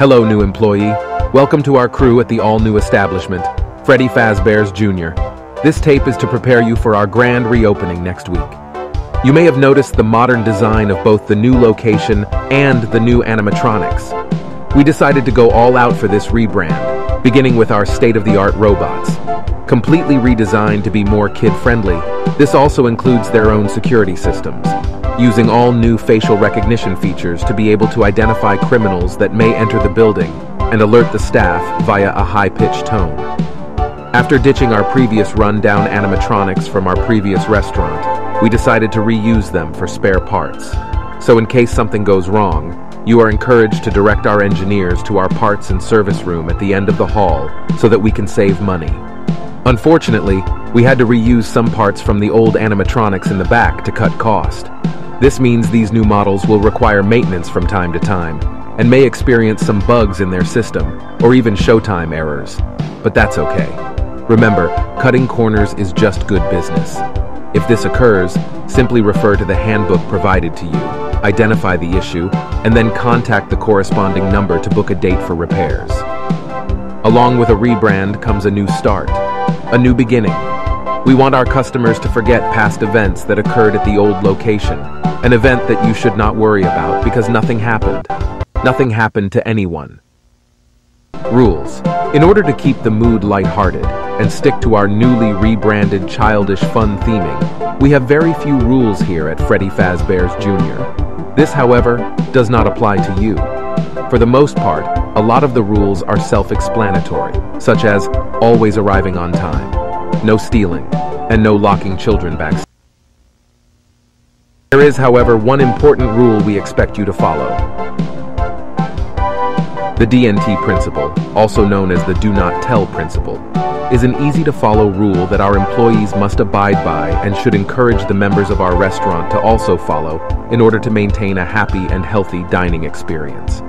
Hello, new employee. Welcome to our crew at the all-new establishment, Freddy Fazbear's Jr. This tape is to prepare you for our grand reopening next week. You may have noticed the modern design of both the new location and the new animatronics. We decided to go all out for this rebrand, beginning with our state-of-the-art robots. Completely redesigned to be more kid-friendly, this also includes their own security systems, using all new facial recognition features to be able to identify criminals that may enter the building and alert the staff via a high-pitched tone. After ditching our previous rundown animatronics from our previous restaurant, we decided to reuse them for spare parts. So in case something goes wrong, you are encouraged to direct our engineers to our parts and service room at the end of the hall so that we can save money. Unfortunately, we had to reuse some parts from the old animatronics in the back to cut cost. This means these new models will require maintenance from time to time, and may experience some bugs in their system, or even showtime errors. But that's okay. Remember, cutting corners is just good business. If this occurs, simply refer to the handbook provided to you, identify the issue, and then contact the corresponding number to book a date for repairs. Along with a rebrand comes a new start, a new beginning. We want our customers to forget past events that occurred at the old location, an event that you should not worry about because nothing happened. Nothing happened to anyone. Rules. In order to keep the mood lighthearted and stick to our newly rebranded childish fun theming, we have very few rules here at Freddy Fazbear's Jr. This, however, does not apply to you. For the most part, a lot of the rules are self-explanatory, such as always arriving on time, no stealing, and no locking children backstage. There is, however, one important rule we expect you to follow. The DNT principle, also known as the do not tell principle, is an easy-to-follow rule that our employees must abide by and should encourage the members of our restaurant to also follow in order to maintain a happy and healthy dining experience.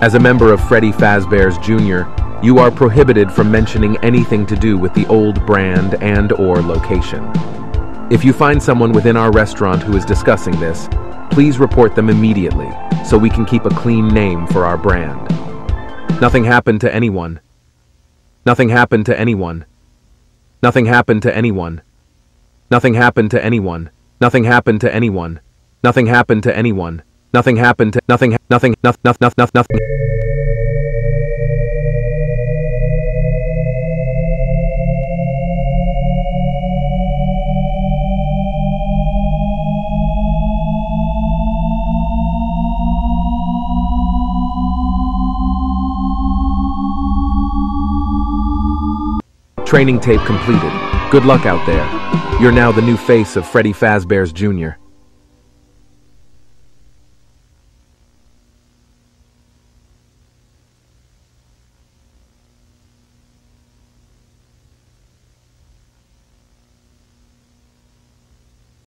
As a member of Freddy Fazbear's Jr., you are prohibited from mentioning anything to do with the old brand and or location. If you find someone within our restaurant who is discussing this, please report them immediately so we can keep a clean name for our brand. Nothing happened to anyone. Nothing happened to anyone. Nothing happened to anyone. Nothing happened to anyone. Nothing happened to anyone. Nothing happened to anyone. Nothing happened to nothing nothing nothing nothing nothing nothing Training tape completed. Good luck out there. You're now the new face of Freddy Fazbear's Jr.